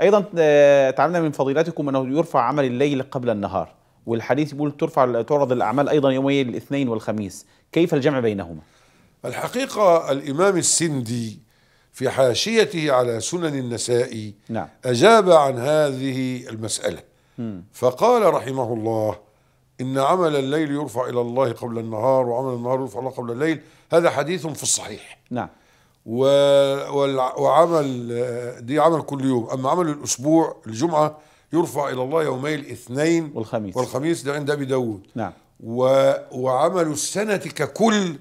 أيضا آه، تعلمنا من فضيلتكم أنه يرفع عمل الليل قبل النهار والحديث يقول ترفع تعرض الأعمال أيضا يومي الاثنين والخميس. كيف الجمع بينهما؟ الحقيقة الإمام السندي في حاشيته على سنن النسائي نعم. أجاب عن هذه المسألة. فقال رحمه الله إن عمل الليل يرفع إلى الله قبل النهار وعمل النهار يرفع الله قبل الليل. هذا حديث في الصحيح. نعم. وعمل دي عمل كل يوم. أما عمل الأسبوع الجمعة يرفع إلى الله يومي الاثنين والخميس. والخميس ده عند أبي داود. نعم. و... وعمل السنة ككل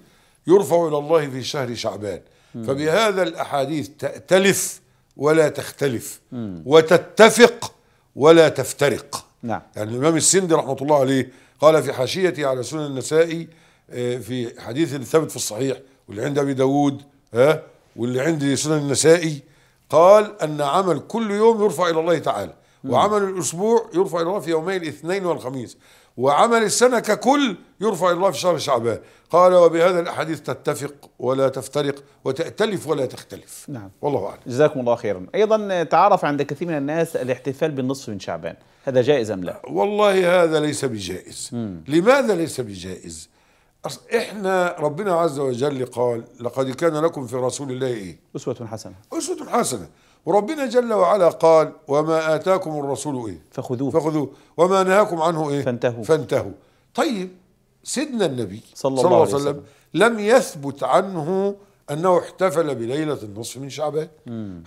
يرفع إلى الله في شهر شعبان. فبهذا الأحاديث تأتلف ولا تختلف. وتتفق ولا تفترق. نعم. يعني الإمام السندي رحمة الله عليه قال في حاشيته على سنن النسائي آه، في حديث الثابت في الصحيح واللي عند أبي داود ها واللي عند سنن النسائي قال أن عمل كل يوم يرفع إلى الله تعالى وعمل الأسبوع يرفع إلى الله في يومي الاثنين والخميس وعمل السنة ككل يرفع إلى الله في شهر شعبان. قال وبهذا الأحاديث تتفق ولا تفترق وتأتلف ولا تختلف. نعم. والله أعلم. جزاكم الله خيرا. أيضا تعرف عند كثير من الناس الاحتفال بالنصف من شعبان هذا جائز أم لا؟ والله هذا ليس بجائز. لماذا ليس بجائز؟ إحنا ربنا عز وجل قال لقد كان لكم في رسول الله إيه؟ أسوة حسنة. أسوة حسنة. وربنا جل وعلا قال وما آتاكم الرسول إيه؟ فخذوه. فخذوه. وما نهاكم عنه إيه؟ فانتهوا. فانتهوا. طيب سيدنا النبي صلى الله عليه وسلم. لم يثبت عنه أنه احتفل بليلة النصف من شعبان.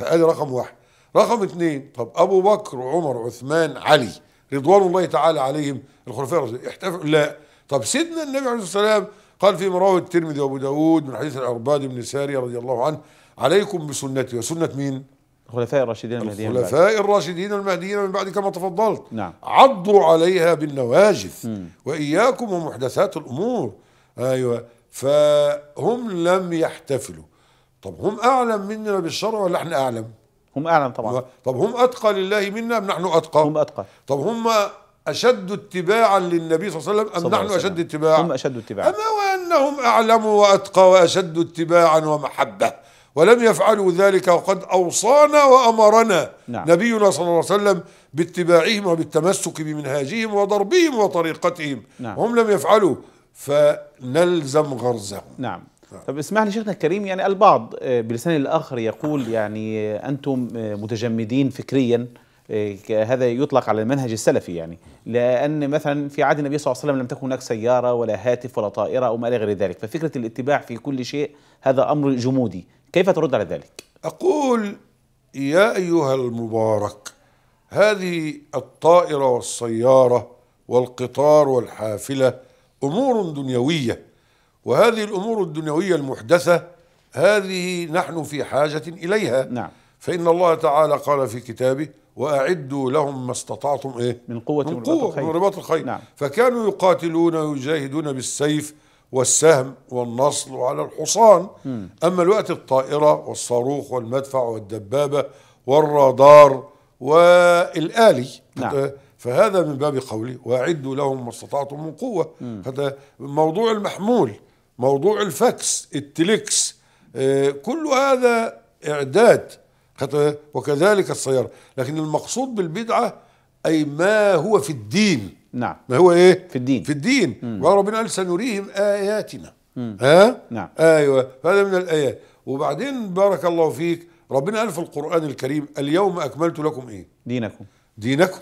هذا رقم واحد. رقم اثنين طب أبو بكر وعمر وعثمان علي رضوان الله تعالى عليهم الخلفاء الراشدين احتفلوا لا. طب سيدنا النبي عليه الصلاة والسلام قال في مراوي الترمذي وأبو داود من حديث العرباد بن ساريه رضي الله عنه عليكم بسنتي. وسنة مين؟ الخلفاء الراشدين المهديين. الخلفاء الراشدين المهديين من بعد كما تفضلت. نعم. عضوا عليها بالنواجذ وإياكم ومحدثات الأمور. أيوه. فهم لم يحتفلوا. طب هم أعلم منا بالشرع ولا إحنا أعلم؟ هم أعلم طبعا. طب هم أتقى لله منا أم نحن أتقى؟ هم أتقى. طب هم أشد اتباعا للنبي صلى الله عليه وسلم الله نحن وسلم. أشد اتباعا؟ هم أشد اتباعا. أما وأنهم أعلم وأتقى وأشد اتباعا ومحبة. ولم يفعلوا ذلك وقد أوصانا وأمرنا نعم. نبينا صلى الله عليه وسلم باتباعهم وبالتمسك بمنهاجهم وضربهم وطريقتهم. نعم. هم لم يفعلوا فنلزم غرزهم. نعم. طب اسمح لي شيخنا الكريم يعني البعض آه، بلسان الآخر يقول يعني آه، أنتم آه، متجمدين فكريا. هذا يطلق على المنهج السلفي يعني. لأن مثلا في عهد النبي صلى الله عليه وسلم لم تكن هناك سيارة ولا هاتف ولا طائرة أو ما إلى غير ذلك. ففكرة الاتباع في كل شيء هذا أمر جمودي. كيف ترد على ذلك؟ أقول يا أيها المبارك هذه الطائرة والسيارة والقطار والحافلة أمور دنيوية وهذه الأمور الدنيوية المحدثة هذه نحن في حاجة إليها. نعم. فإن الله تعالى قال في كتابه وأعدوا لهم ما استطعتم إيه؟ من قوة من قوة الخيل. من رباط الخيل نعم. فكانوا يقاتلون ويجاهدون بالسيف والسهم والنصل وعلى الحصان. أما الوقت الطائرة والصاروخ والمدفع والدبابة والرادار والآلي. نعم. فهذا من باب قولي. وأعدوا لهم ما استطعتم من قوة. هذا موضوع المحمول موضوع الفاكس التليكس. آه، كل هذا إعداد خد- وكذلك السيارة لكن المقصود بالبدعة أي ما هو في الدين. نعم. ما هو إيه؟ في الدين. في الدين. وربنا قال سنريهم آياتنا؟ ها؟ نعم. أيوه. فهذا من الآيات. وبعدين بارك الله فيك. ربنا قال في القرآن الكريم اليوم أكملت لكم إيه؟ دينكم. دينكم.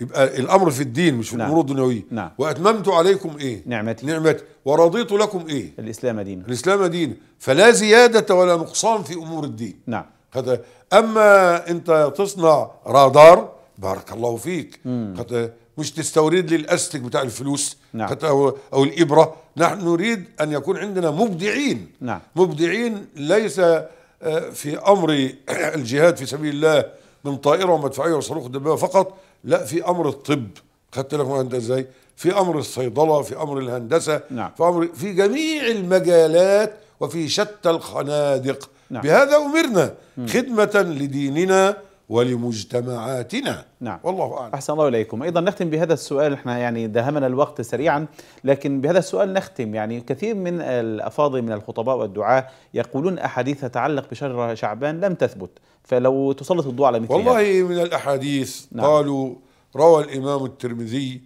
يبقى الأمر في الدين مش في نعم. الأمور الدنيوية. نعم. وأتممت عليكم إيه؟ نعمتي. نعمتي. ورضيت لكم إيه؟ الإسلام دينا. الإسلام دين فلا زيادة ولا نقصان في أمور الدين. نعم. خد أما أنت تصنع رادار بارك الله فيك. خد مش تستورد لي الأستك بتاع الفلوس نعم. خد أو, أو الإبرة. نحن نريد أن يكون عندنا مبدعين. نعم. مبدعين ليس آه، في أمر الجهاد في سبيل الله من طائرة ومدفعيه وصاروخ دبابة فقط لا في أمر الطب. خدت لك انت إزاي؟ في أمر الصيدلة في أمر الهندسة نعم. في أمر في جميع المجالات وفي شتى الخنادق. نعم. بهذا أمرنا خدمة لديننا ولمجتمعاتنا. نعم. والله أعلم. أحسن الله إليكم. أيضا نختم بهذا السؤال إحنا يعني داهمنا الوقت سريعا لكن بهذا السؤال نختم. يعني كثير من الأفاضل من الخطباء والدعاة يقولون أحاديث تتعلق بشهر شعبان لم تثبت. فلو تسلط الضوء على مثل والله من الأحاديث نعم. قالوا روى الإمام الترمذي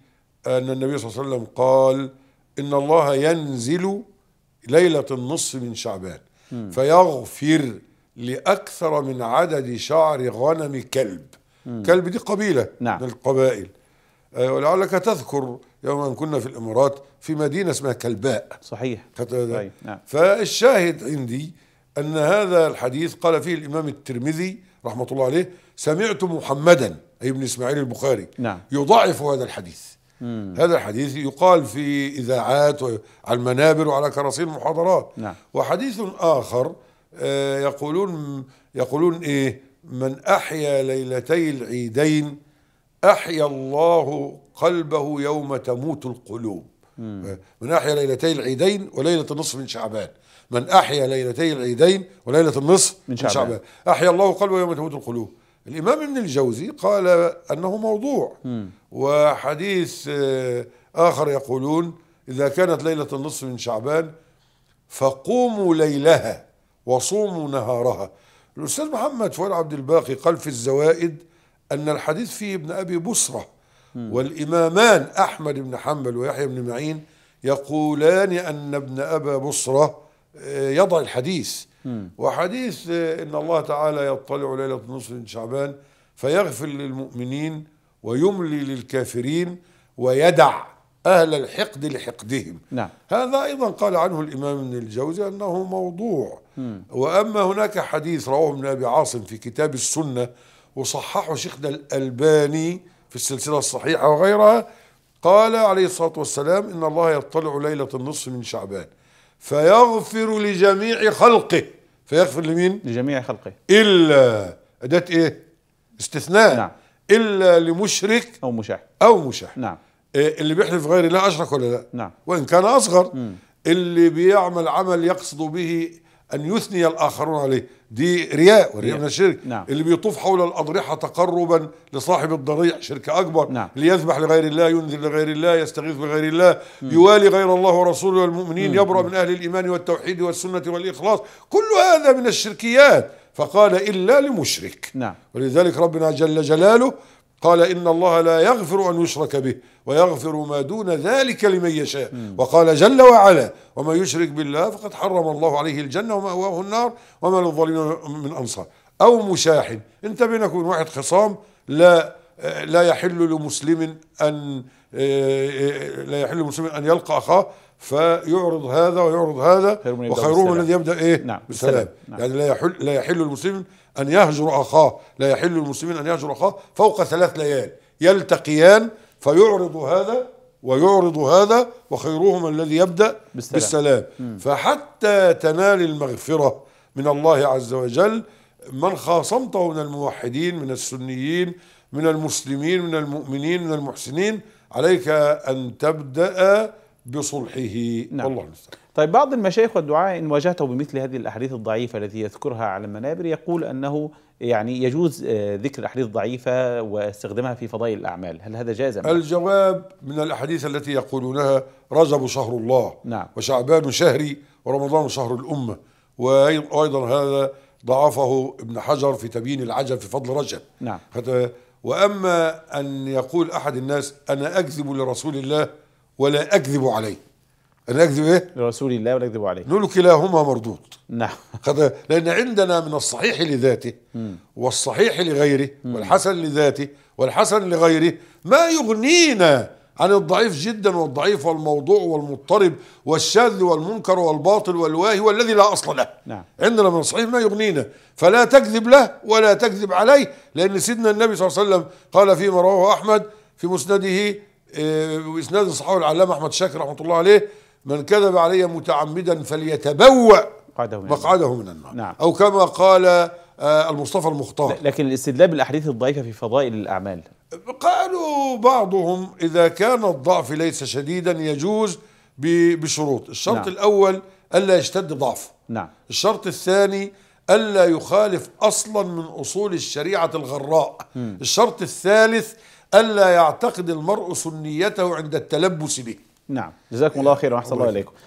أن النبي صلى الله عليه وسلم قال إن الله ينزل ليلة النصف من شعبان. فيغفر لأكثر من عدد شعر غنم كلب كلب دي قبيلة نعم. من القبائل آه، ولعلك تذكر يوم أن كنا في الإمارات في مدينة اسمها كلباء صحيح؟ طيب، نعم. فالشاهد عندي أن هذا الحديث قال فيه الإمام الترمذي رحمة الله عليه سمعت محمدا أي ابن إسماعيل البخاري نعم. يضعف هذا الحديث هذا الحديث يقال في إذاعات وعلى المنابر وعلى كراسي المحاضرات. نعم. وحديث آخر آه، يقولون يقولون إيه؟ من أحيا ليلتي العيدين أحيا الله قلبه يوم تموت القلوب. من أحيا ليلتي العيدين وليلة النصف من شعبان. من أحيا ليلتي العيدين وليلة النصف من من شعبان. شعبان, أحيا الله قلبه يوم تموت القلوب. الإمام ابن الجوزي قال أنه موضوع وحديث آه، آخر يقولون إذا كانت ليلة النصف من شعبان فقوموا ليلها وصوموا نهارها. الأستاذ محمد فؤاد عبد الباقي قال في الزوائد أن الحديث فيه ابن أبي بصرة والإمامان أحمد بن حنبل ويحيى بن معين يقولان أن ابن أبا بصرة آه، يضع الحديث. وحديث آه، إن الله تعالى يطلع ليلة النصف من شعبان فيغفر للمؤمنين ويملي للكافرين ويدع أهل الحقد لحقدهم. نعم. هذا أيضا قال عنه الإمام ابن الجوزي أنه موضوع. وأما هناك حديث رواه ابن أبي عاصم في كتاب السنة وصححه شيخنا الألباني في السلسلة الصحيحة وغيرها قال عليه الصلاة والسلام إن الله يطلع ليلة النصف من شعبان. فيغفر لجميع خلقه فيغفر لمين؟ لجميع خلقه إلا أداة إيه؟ استثناء نعم. إلا لمشرك أو مشاح أو مشاح نعم إيه اللي بيحلف غير الله أشرك ولا لا؟ نعم. وإن كان أصغر اللي بيعمل عمل يقصد به أن يثني الآخرون عليه. دي رياء والرياء رياء. من الشرك. نعم. اللي بيطوف حول الأضرحة تقربا لصاحب الضريع شرك أكبر. نعم. اللي يذبح لغير الله ينذر لغير الله يستغيث بغير الله يوالي غير الله ورسوله والمؤمنين يبرأ من أهل الإيمان والتوحيد والسنة والإخلاص. كل هذا من الشركيات. فقال إلا لمشرك. نعم. ولذلك ربنا جل جلاله قال إن الله لا يغفر أن يشرك به ويغفر ما دون ذلك لمن يشاء وقال جل وعلا ومن يشرك بالله فقد حرم الله عليه الجنة ومأواه النار وما للظالمين من أنصار أو مشاح أنت بينك وبين واحد خصام لا لا يحل لمسلم أن لا يحل لمسلم أن يلقى أخاه فيعرض هذا ويعرض هذا وخيرهم. الذي يبدأ إيه نعم، بالسلام. نعم. يعني لا يحل لا يحل المسلم أن يهجر أخاه لا يحل المسلمين أن يهجر أخاه فوق ثلاث ليال يلتقيان فيعرض هذا ويعرض هذا وخيرهما الذي يبدأ بالسلام. بالسلام, بالسلام. فحتى تنال المغفرة من الله عز وجل من خاصمته من الموحدين من السنيين من المسلمين من المؤمنين من المحسنين عليك أن تبدأ بصلحه نعم. والله المستعان طيب بعض المشايخ والدعاء إن واجهته بمثل هذه الأحاديث الضعيفة التي يذكرها على المنابر يقول أنه يعني يجوز آه، ذكر الأحاديث الضعيفة واستخدامها في فضائل الأعمال هل هذا جائز؟ الجواب من الأحاديث التي يقولونها رجب شهر الله نعم. وشعبان شهري ورمضان شهر الأمة وأي- وأيضا هذا ضعفه ابن حجر في تبيين العجب في فضل رجب نعم. وأما أن يقول أحد الناس أنا أكذب لرسول الله ولا أكذب عليه أنا أكذب إيه؟ لرسول الله ولا يكذب عليه نقول كلاهما مردود. نعم. لأن عندنا من الصحيح لذاته والصحيح لغيره والحسن لذاته والحسن لغيره. ما يغنينا عن الضعيف جدا والضعيف والموضوع والمضطرب والشاذ والمنكر والباطل والواهي والذي لا أصل له. نعم. عندنا من الصحيح ما يغنينا. فلا تكذب له ولا تكذب عليه لأن سيدنا النبي صلى الله عليه وسلم قال فيما رواه أحمد في مسنده آه، وإسناد صحابه العلامة أحمد شاكر رحمة الله عليه من كذب علي متعمدا فليتبوأ قعده من مقعده من النار. نعم. أو كما قال آه، المصطفى المختار. لكن الاستدلال بالأحاديث الضعيفة في فضائل الأعمال. قالوا بعضهم إذا كان الضعف ليس شديدا يجوز بشروط. الشرط نعم. الأول ألا يشتد ضعفه نعم. الشرط الثاني ألا يخالف أصلا من أصول الشريعة الغراء. الشرط الثالث ألا يعتقد المرء سنيته عند التلبس به. نعم. جزاكم الله خيرا واحسن الله اليكم